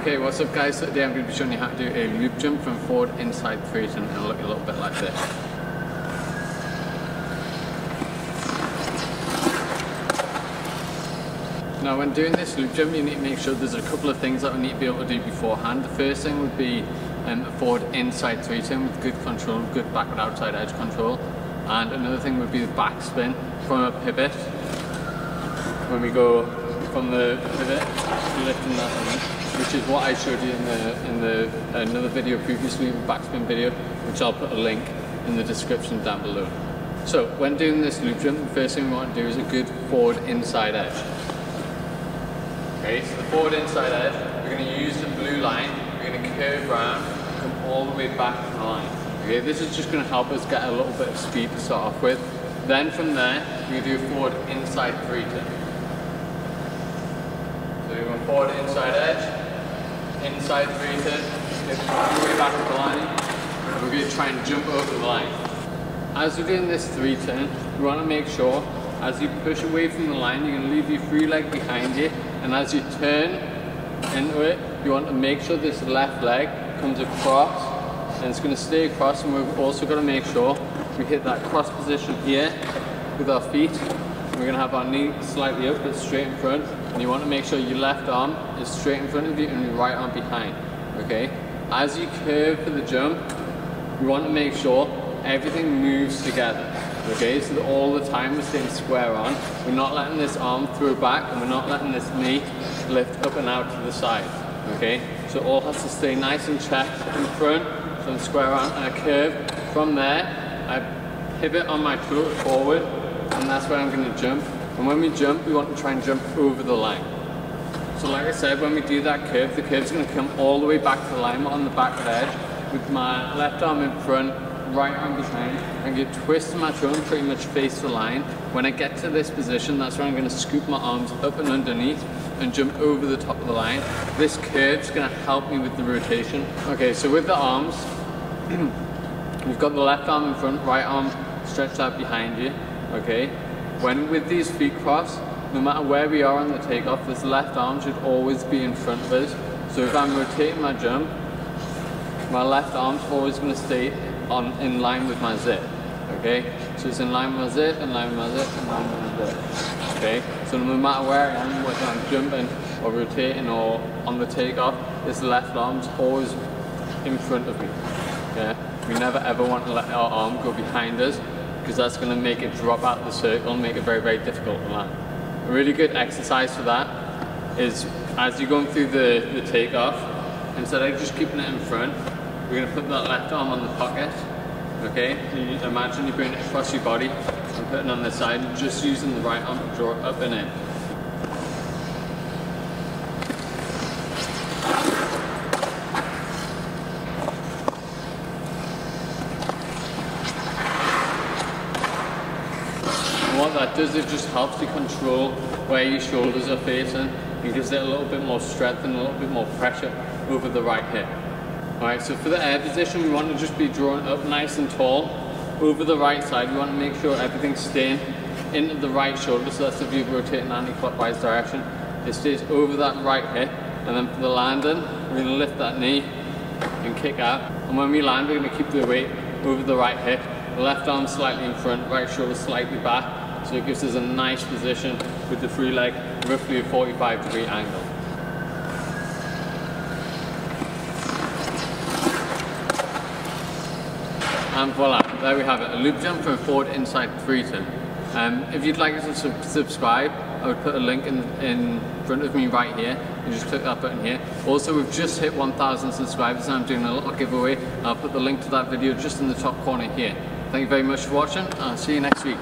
Okay, what's up guys? So Today I'm going to be showing you how to do a loop jump from forward inside three and it'll look a little bit like this. Now when doing this loop jump you need to make sure there's a couple of things that we need to be able to do beforehand. The first thing would be um, a forward inside three turn with good control, good backward outside edge control. And another thing would be the backspin from a pivot. When we go from the pivot, lifting that which is what I showed you in the in the another video previously, backspin video, which I'll put a link in the description down below. So when doing this loop jump, the first thing we want to do is a good forward inside edge. Okay, so the forward inside edge, we're going to use the blue line, we're going to curve around, come all the way back to the line. Okay, this is just going to help us get a little bit of speed to start off with. Then from there, to do a forward inside three turn. Forward inside edge, inside three turn, all the way back to the line, we're going to try and jump over the line. As you're doing this three turn, you want to make sure as you push away from the line, you're going to leave your free leg behind you, and as you turn into it, you want to make sure this left leg comes across, and it's going to stay across, and we've also got to make sure we hit that cross position here with our feet. We're going to have our knee slightly up, but straight in front, and you want to make sure your left arm is straight in front of you and your right arm behind, okay? As you curve for the jump, you want to make sure everything moves together, okay? So that all the time we're staying square on, we're not letting this arm throw back and we're not letting this knee lift up and out to the side, okay? So all has to stay nice and checked in front, so I'm square on and I curve. From there, I pivot on my foot forward and that's where I'm gonna jump and when we jump, we want to try and jump over the line. So like I said, when we do that curve, the curve's going to come all the way back to the line on the back edge with my left arm in front, right arm behind. Going to twist my thumb pretty much face the line. When I get to this position, that's where I'm going to scoop my arms up and underneath and jump over the top of the line. This curve's going to help me with the rotation. Okay, so with the arms, you've got the left arm in front, right arm stretched out behind you, okay? When with these feet crossed, no matter where we are on the takeoff, this left arm should always be in front of us. So if I'm rotating my jump, my left arm's always going to stay on in line with my zip. Okay? So it's in line with my zip, in line with my zip, in line with my zip. Okay? So no matter where I am, whether I'm jumping or rotating or on the takeoff, this left arm's always in front of me. Yeah? We never ever want to let our arm go behind us because that's going to make it drop out of the circle and make it very, very difficult to land. A really good exercise for that is as you're going through the, the takeoff, instead of just keeping it in front, we're going to put that left arm on the pocket, okay? You imagine you bring it across your body and putting it on the side, just using the right arm to draw up and in. What that does, is just helps you control where your shoulders are facing and gives it a little bit more strength and a little bit more pressure over the right hip. Alright, so for the air position, we want to just be drawn up nice and tall over the right side. We want to make sure everything's staying into the right shoulder, so that's if you're rotating anti-clockwise direction. It stays over that right hip, and then for the landing, we're going to lift that knee and kick out. And when we land, we're going to keep the weight over the right hip, left arm slightly in front, right shoulder slightly back, so it gives us a nice position with the free leg, roughly a 45 degree angle. And voila, there we have it, a loop jump from a forward inside three turn. Um, if you'd like to sub subscribe, I would put a link in, in front of me right here. You just click that button here. Also, we've just hit 1,000 subscribers and I'm doing a little giveaway. I'll put the link to that video just in the top corner here. Thank you very much for watching. I'll see you next week.